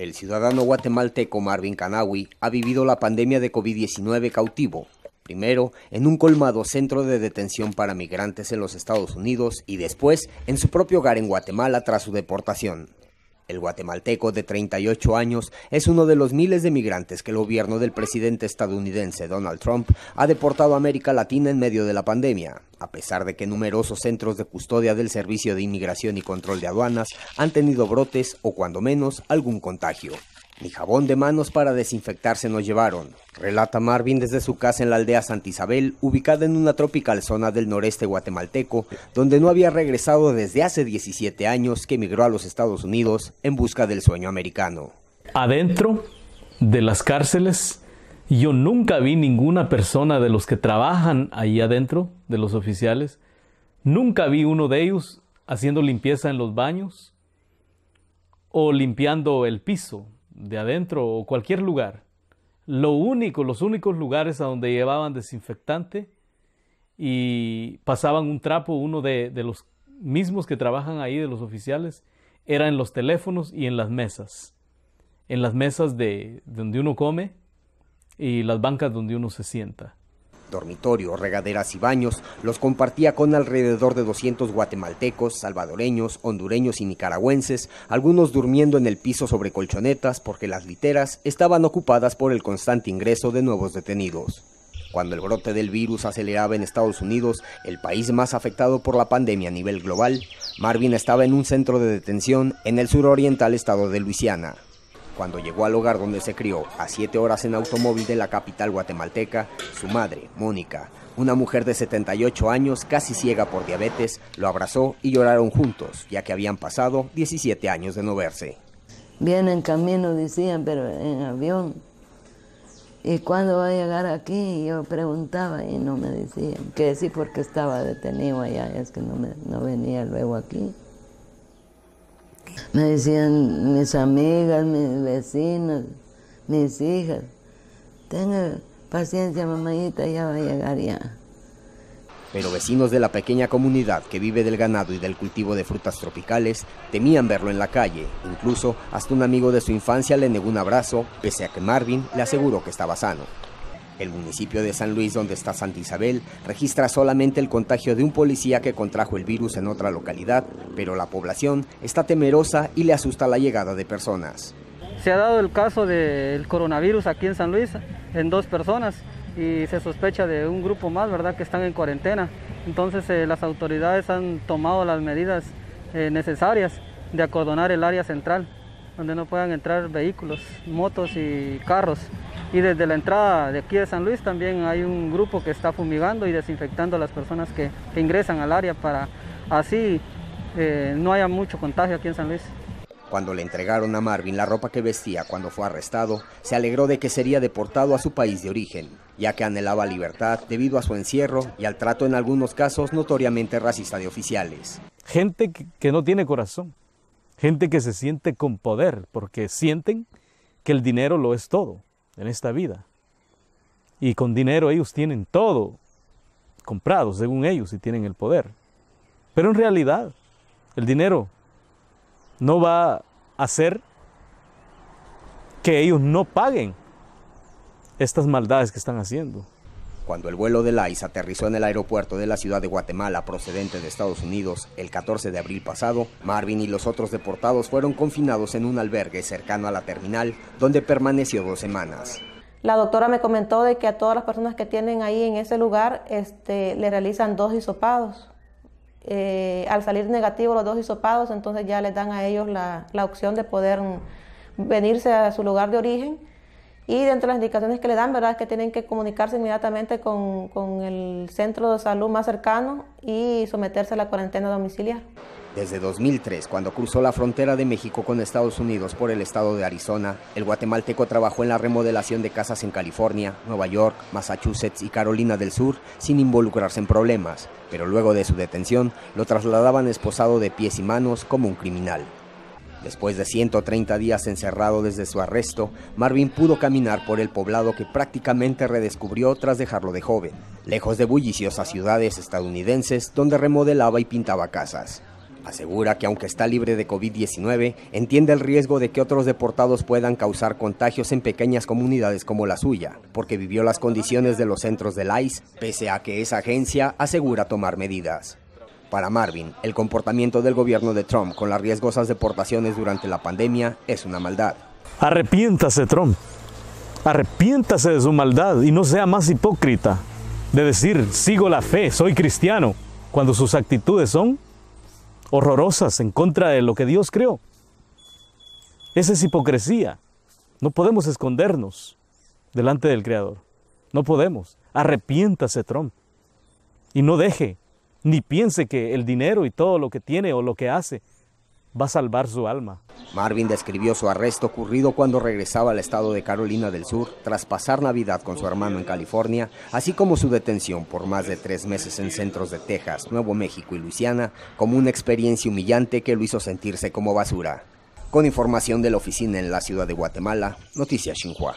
El ciudadano guatemalteco Marvin Canawi ha vivido la pandemia de COVID-19 cautivo, primero en un colmado centro de detención para migrantes en los Estados Unidos y después en su propio hogar en Guatemala tras su deportación. El guatemalteco de 38 años es uno de los miles de migrantes que el gobierno del presidente estadounidense Donald Trump ha deportado a América Latina en medio de la pandemia, a pesar de que numerosos centros de custodia del Servicio de Inmigración y Control de Aduanas han tenido brotes o cuando menos algún contagio. Ni jabón de manos para desinfectarse nos llevaron, relata Marvin desde su casa en la aldea Santa Isabel, ubicada en una tropical zona del noreste guatemalteco, donde no había regresado desde hace 17 años que emigró a los Estados Unidos en busca del sueño americano. Adentro de las cárceles, yo nunca vi ninguna persona de los que trabajan ahí adentro, de los oficiales, nunca vi uno de ellos haciendo limpieza en los baños o limpiando el piso de adentro o cualquier lugar. Lo único, los únicos lugares a donde llevaban desinfectante y pasaban un trapo, uno de, de los mismos que trabajan ahí, de los oficiales, era en los teléfonos y en las mesas. En las mesas de donde uno come y las bancas donde uno se sienta dormitorio, regaderas y baños los compartía con alrededor de 200 guatemaltecos, salvadoreños, hondureños y nicaragüenses, algunos durmiendo en el piso sobre colchonetas porque las literas estaban ocupadas por el constante ingreso de nuevos detenidos. Cuando el brote del virus aceleraba en Estados Unidos, el país más afectado por la pandemia a nivel global, Marvin estaba en un centro de detención en el suroriental estado de Luisiana. Cuando llegó al hogar donde se crió, a siete horas en automóvil de la capital guatemalteca, su madre, Mónica, una mujer de 78 años, casi ciega por diabetes, lo abrazó y lloraron juntos, ya que habían pasado 17 años de no verse. Viene en camino, decían, pero en avión. ¿Y cuándo va a llegar aquí? Yo preguntaba y no me decían. Que sí, porque estaba detenido allá, es que no, no venía luego aquí. Me decían mis amigas, mis vecinos, mis hijas, tenga paciencia mamadita, ya va a llegar ya. Pero vecinos de la pequeña comunidad que vive del ganado y del cultivo de frutas tropicales temían verlo en la calle. Incluso hasta un amigo de su infancia le negó un abrazo, pese a que Marvin le aseguró que estaba sano. El municipio de San Luis, donde está Santa Isabel, registra solamente el contagio de un policía que contrajo el virus en otra localidad, pero la población está temerosa y le asusta la llegada de personas. Se ha dado el caso del coronavirus aquí en San Luis en dos personas y se sospecha de un grupo más, ¿verdad?, que están en cuarentena. Entonces eh, las autoridades han tomado las medidas eh, necesarias de acordonar el área central, donde no puedan entrar vehículos, motos y carros. Y desde la entrada de aquí de San Luis también hay un grupo que está fumigando y desinfectando a las personas que, ingresan al área para así eh, no haya mucho contagio aquí en San Luis. Cuando le entregaron a Marvin la ropa que vestía cuando fue arrestado, se alegró de que sería deportado a su país de origen, ya que anhelaba libertad debido a su encierro y al trato en algunos casos notoriamente racista de oficiales. Gente que no tiene corazón, gente que se siente con poder porque sienten que el dinero lo es todo en esta vida. Y con dinero ellos tienen todo comprado, según ellos, y tienen el poder. Pero en realidad, el dinero no va a hacer que ellos no paguen estas maldades que están haciendo. Cuando el vuelo de ICE aterrizó en el aeropuerto de la ciudad de Guatemala procedente de Estados Unidos el 14 de abril pasado, Marvin y los otros deportados fueron confinados en un albergue cercano a la terminal donde permaneció dos semanas. La doctora me comentó de que a todas las personas que tienen ahí en ese lugar este, le realizan dos hisopados. Eh, al salir negativo los dos hisopados, entonces ya les dan a ellos la, la opción de poder venirse a su lugar de origen y dentro de las indicaciones que le dan, ¿verdad?, que tienen que comunicarse inmediatamente con, con, el centro de salud más cercano y someterse a la cuarentena domiciliar. Desde 2003, cuando cruzó la frontera de México con Estados Unidos por el estado de Arizona, el guatemalteco trabajó en la remodelación de casas en California, Nueva York, Massachusetts y Carolina del Sur sin involucrarse en problemas, pero luego de su detención lo trasladaban esposado de pies y manos como un criminal. Después de 130 días encerrado desde su arresto, Marvin pudo caminar por el poblado que prácticamente redescubrió tras dejarlo de joven, lejos de bulliciosas ciudades estadounidenses donde remodelaba y pintaba casas. Asegura que aunque está libre de COVID-19, entiende el riesgo de que otros deportados puedan causar contagios en pequeñas comunidades como la suya, porque vivió las condiciones de los centros del ICE, pese a que esa agencia asegura tomar medidas. Para Marvin, el comportamiento del gobierno de Trump con las riesgosas deportaciones durante la pandemia es una maldad. Arrepiéntase, Trump. Arrepiéntase de su maldad y no sea más hipócrita de decir, sigo la fe, soy cristiano, cuando sus actitudes son horrorosas en contra de lo que Dios creó. Esa es hipocresía. No podemos escondernos delante del Creador. No podemos. Arrepiéntase, Trump. Y no deje ni piense que el dinero y todo lo que tiene o lo que hace va a salvar su alma. Marvin describió su arresto ocurrido cuando regresaba al estado de Carolina del Sur tras pasar Navidad con su hermano en California, así como su detención por más de tres meses en centros de Texas, Nuevo México y Luisiana, como una experiencia humillante que lo hizo sentirse como basura. Con información de la oficina en la ciudad de Guatemala, Noticias Xinhua.